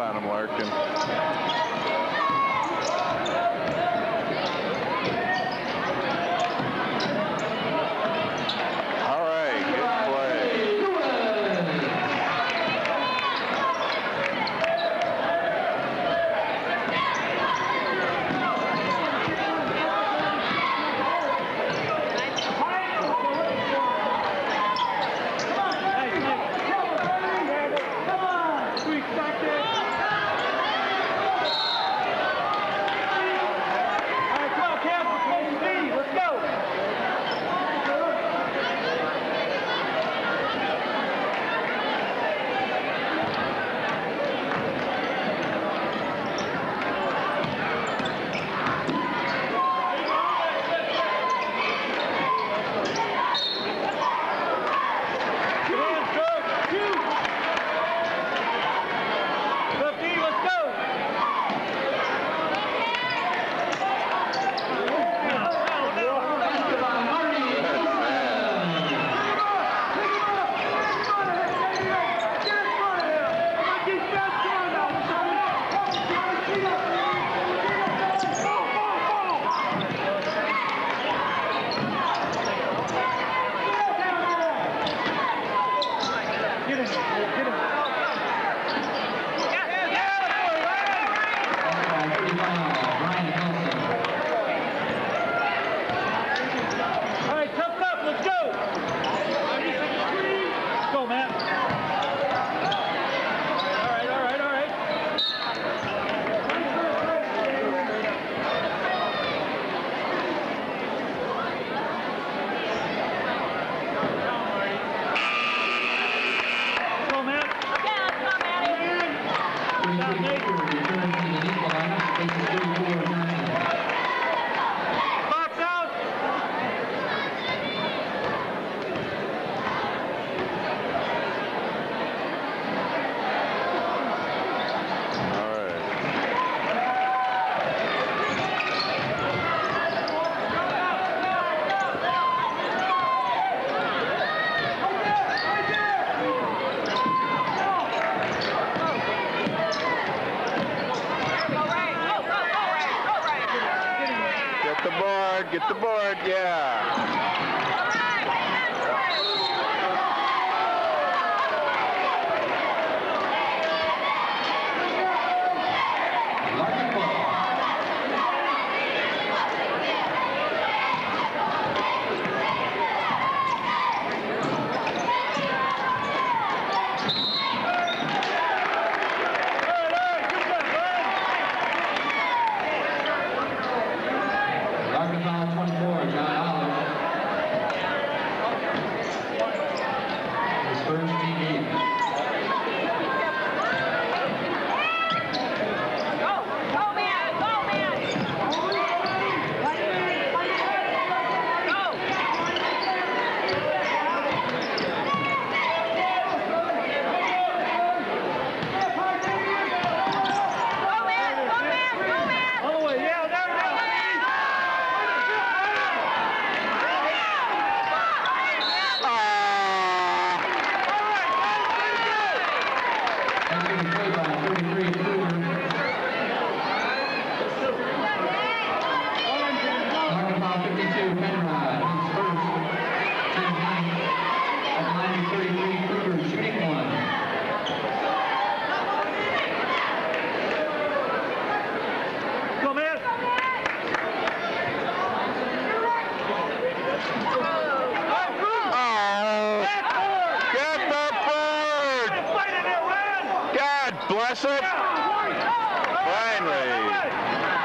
on Larkin. Finally.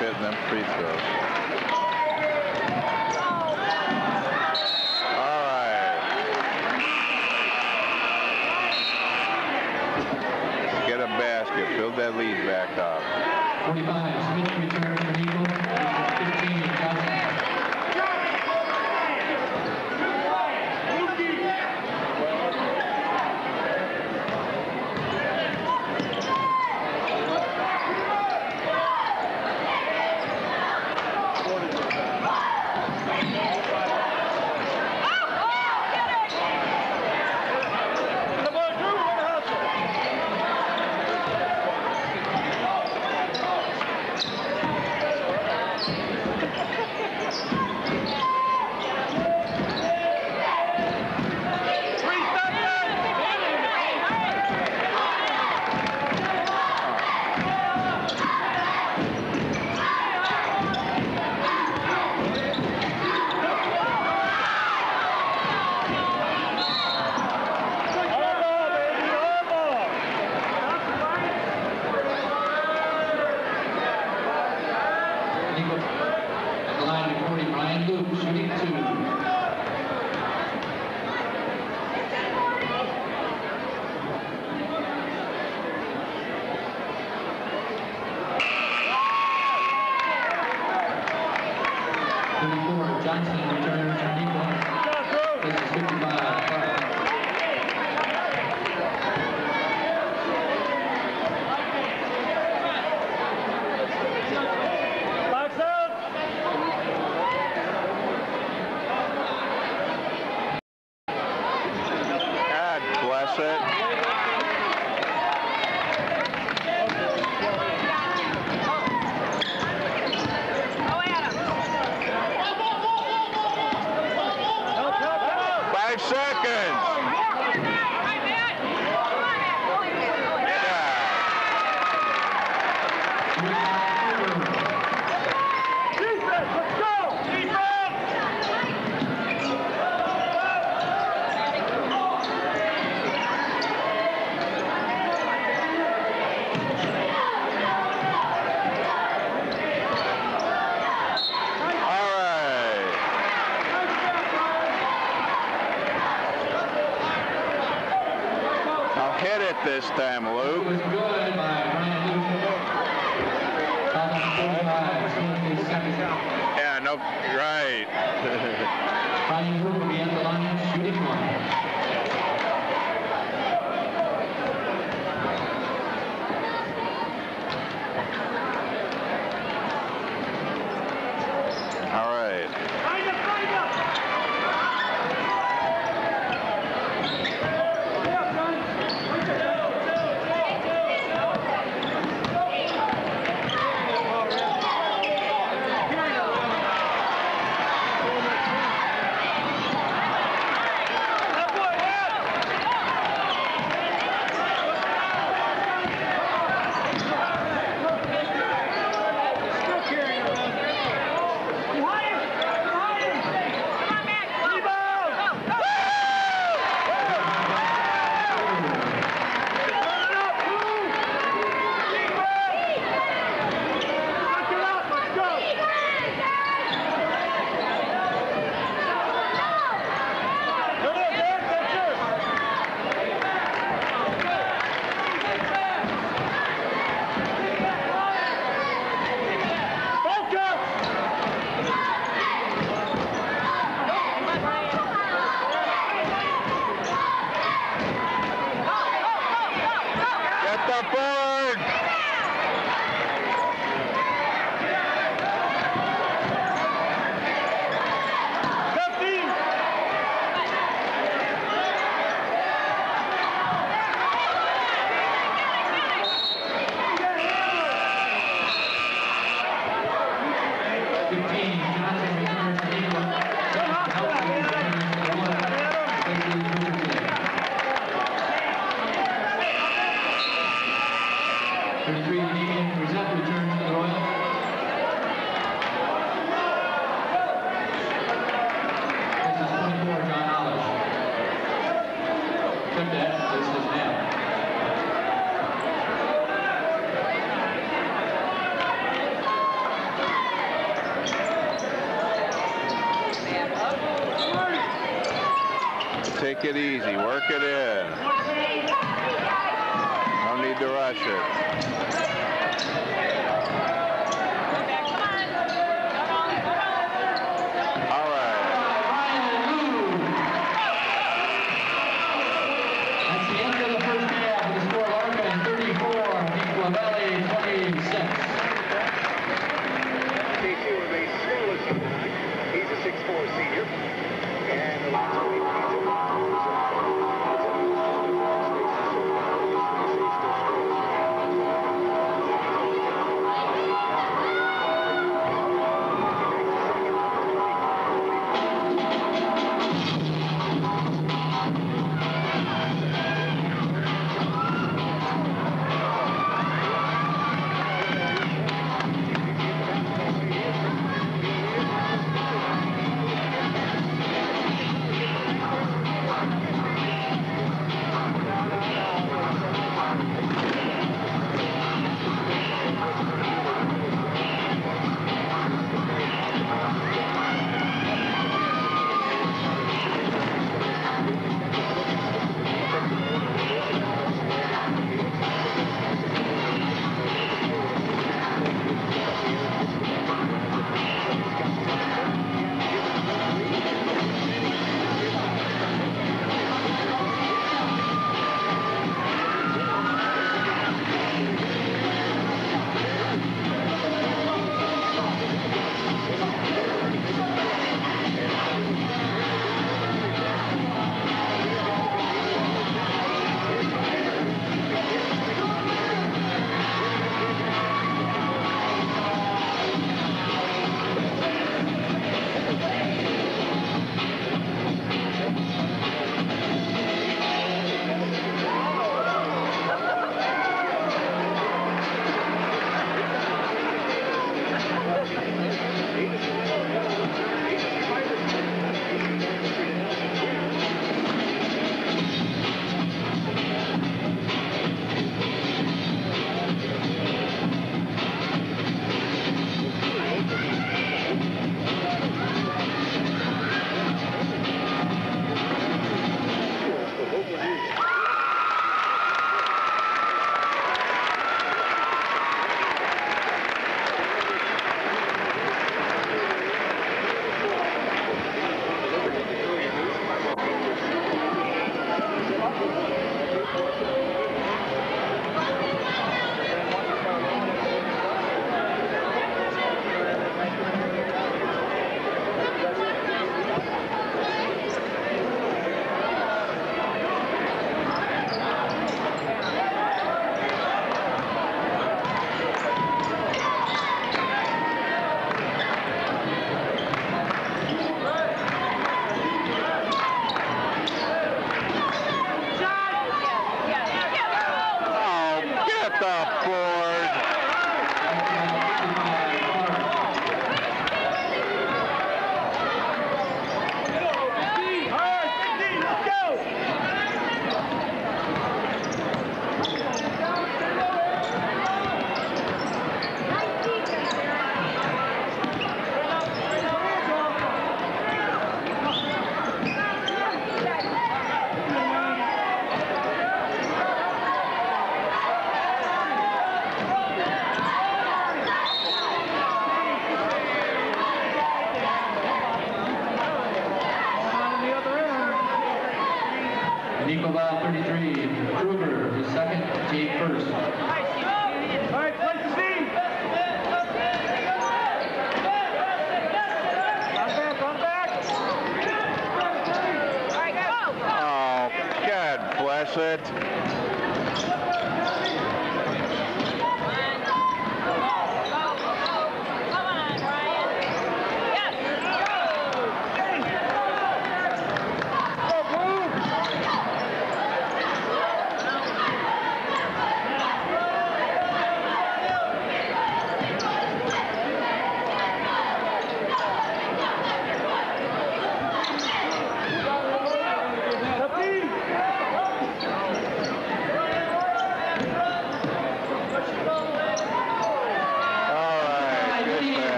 Right. Keep them free throws.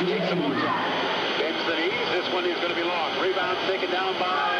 Gibson. the knees. This one is going to be long. Rebound taken down by